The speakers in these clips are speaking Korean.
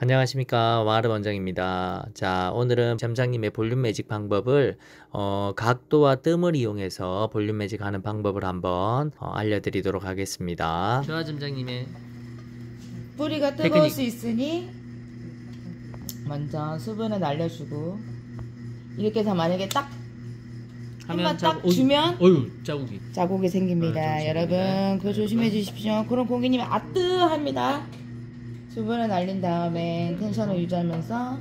안녕하십니까 와르 원장입니다. 자 오늘은 점장님의 볼륨 매직 방법을 어, 각도와 뜸을 이용해서 볼륨 매직 하는 방법을 한번 어, 알려드리도록 하겠습니다. 조아 점장님의 뿌리가 뜨거울 테크닉. 수 있으니 먼저 수분을 날려주고 이렇게 해서 만약에 딱 한번 딱 주면 어유 자국이 자국이 생깁니다. 어, 좀 여러분. 그거 조심해 주십시오. 그런 고객님이 아뜨합니다. 수분을 날린 다음에 텐션을 유지하면서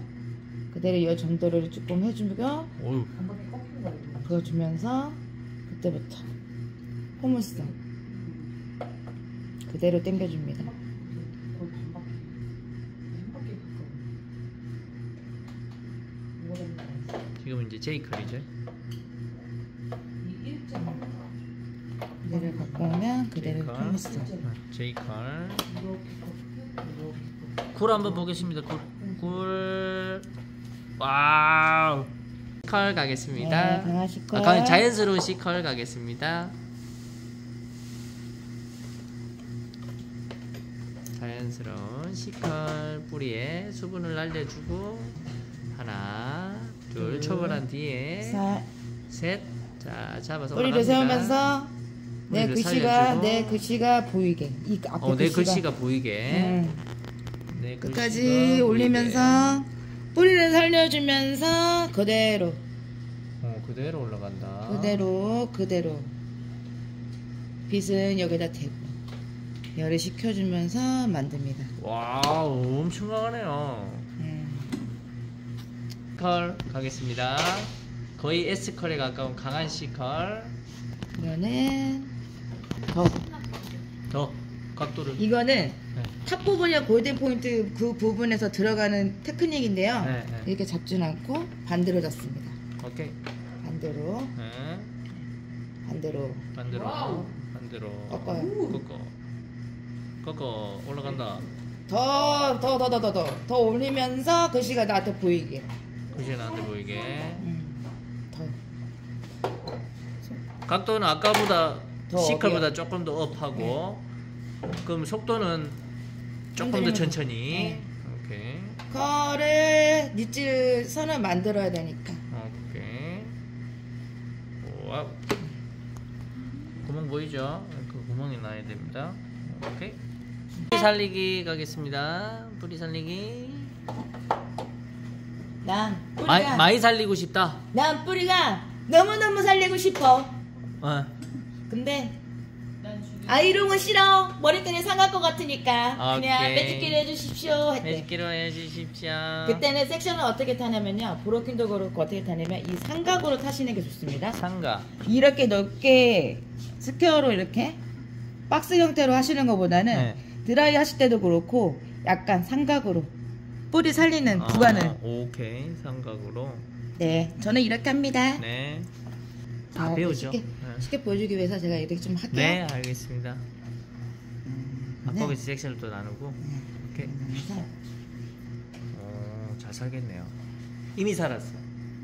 그대로 열 정도를 조금 해주고 어유 부어주면서 그때부터 포물선 그대로 당겨줍니다. 지금 이제 제이컬이죠. 그대로 오면 그대로. 포물선 제이컬 굴 한번 보겠습니다. 굴, 굴 와우 컬 가겠습니다. 네, 컬. 아, 자연스러운 C컬 가겠습니다. 자연스러운 C컬 뿌리에 수분을 날려주고 하나, 둘, 둘, 초벌한 뒤에 사, 셋, 자 잡아서 뿌리를 올라갑니다. 세우면서 내 글씨가 살려주고. 내 글씨가 보이게 이 앞에 어, 내 글씨가, 글씨가 보이게 음, 내 끝까지 글씨가 올리면서 뿌리를 살려주면서 그대로. 어, 그대로 올라간다. 그대로 그대로 빗은 여기다 대고 열을 식혀주면서 만듭니다. wow, 엄청 강하네요. 음, 컬 가겠습니다. 거의 S 컬에 가까운 강한 C 컬. 이거는 더 더 각도를. 이거는 네. top 부분이랑 golden point 그 부분에서 들어가는 테크닉인데요. 네, 네. 이렇게 잡진 않고 반대로 잡습니다. 오케이. 반대로 네. 반대로 반대로. 반대로. 꺾어요. 꺾어. 꺾어 올라간다. 더 더 더 더 더 더 더 올리면서 글씨가 나한테 보이게. 글씨 나한테 보이게. 음, 더 각도는 아까보다 더 C 컬보다 up이요. 조금 더 up하고. 그럼 속도는 조금 더. 천천히. 네. 오케이. 컬을 니트 선을 만들어야 되니까. 오케이. wow. 구멍 보이죠? 그 구멍이 나야 됩니다. 오케이. 뿌리 살리기 가겠습니다. 뿌리 살리기. 난 뿌리가 많이, 많이 살리고 싶다. 난 뿌리가 너무 너무 살리고 싶어. 어. 근데 아이롱은 싫어. 머리끈이 상할 것 같으니까 그냥 오케이. 매직기를 해주십시오. 했대. 매직기로 해주십시오. 그때는 섹션을 어떻게 타냐면요. 브로킹도 그렇고 어떻게 타냐면 이 삼각으로 타시는 게 좋습니다. 상가. 이렇게 넓게 square로 이렇게 박스 형태로 하시는 것보다는 네. 드라이 하실 때도 그렇고 약간 삼각으로 뿌리 살리는 아, 구간을 오케이. 삼각으로. 네 저는 이렇게 합니다 네. 자, 다 배우죠. 쉽게, 네. 쉽게 보여주기 위해서 제가 이렇게 좀 할게요 네, 알겠습니다. 음, 앞거기서 섹션을 또 나누고. 네. 그러면서 오, 잘 살겠네요. 이미 살았어.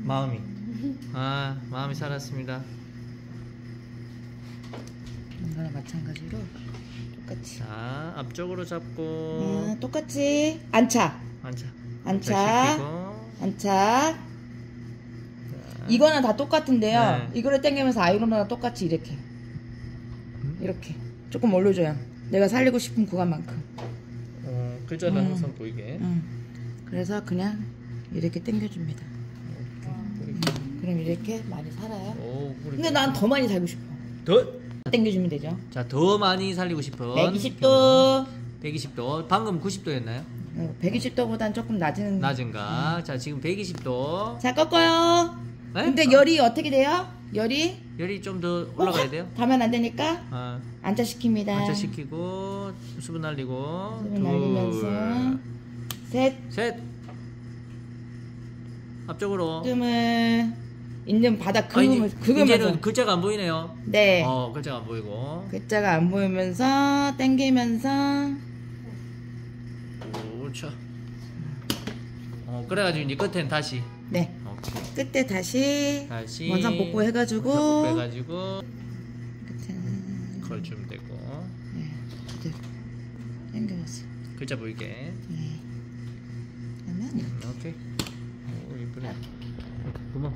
마음이. 아, 마음이 살았습니다. 이거랑 마찬가지로 똑같이 자, 앞쪽으로 잡고 음, 똑같이. 안착 시키고. 안착 자, 이거는 다 똑같은데요 네. 이거를 당기면서 아이론이랑 똑같이 이렇게 음? 이렇게 조금 올려줘요 내가 살리고 싶은 구간만큼 어, 글자는 음. 항상 보이게. 음. 그래서 그냥 이렇게 당겨줍니다. 음, 그럼 이렇게 많이 살아요. 오, 근데 난 더 많이 살고 싶어. 더, 당겨주면 되죠. 자, 더 많이 살리고 싶은 120도, 120도. 방금 90도였나요? 120도보단 조금 낮은. 낮은가? 자, 지금 120도. 자 꺾어요. 네? 근데 열이 어떻게 돼요? 열이? 열이 좀 더 올라가야 돼요. 닿으면 안 되니까? 아, 안착시킵니다. 안차시키고 수분 날리고. 수분 날리면서. 셋. 셋. 앞쪽으로. 뜸을 있는 바닥 아, 그으면 이제, 그으면서. 이제는 글자가 안 보이네요. 네. 어 글자가 안 보이고. 글자가 안 보이면서 당기면서. 그렇죠 어 그래가지고 이제 끝엔 다시. 네 끝에 다시 다시 원상 복구 해가지고 해가지고 끝에는 걸 주면 되고 네, 그대로 당겨보세요. 글자 보이게 네. 오케이. 오, 이쁘네. 구멍.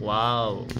와우.